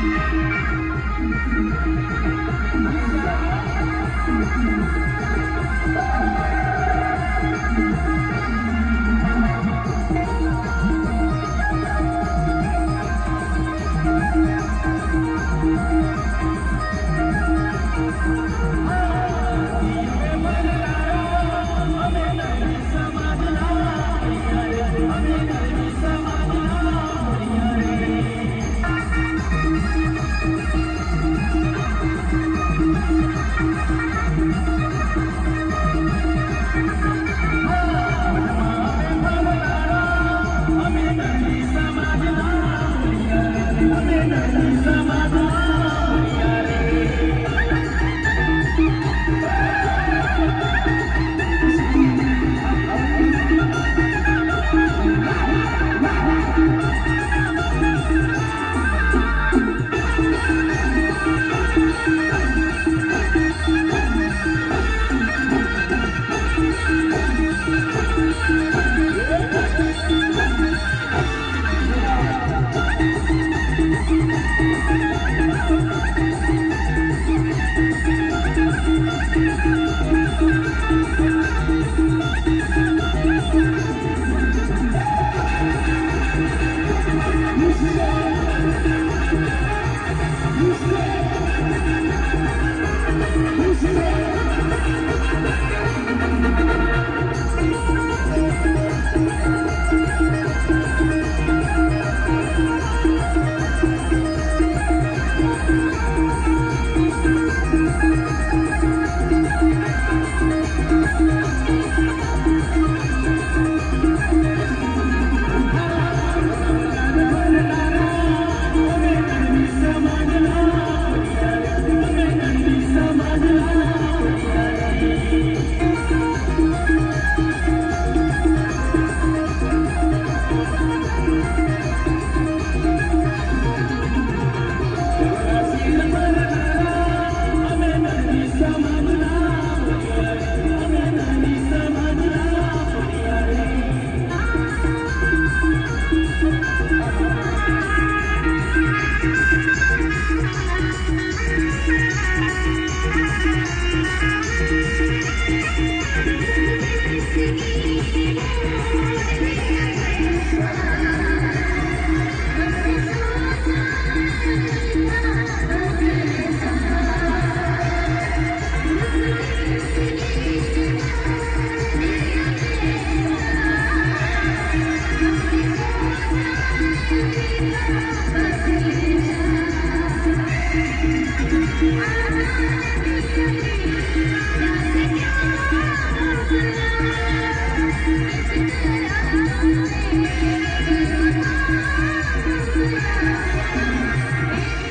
Thank you. Música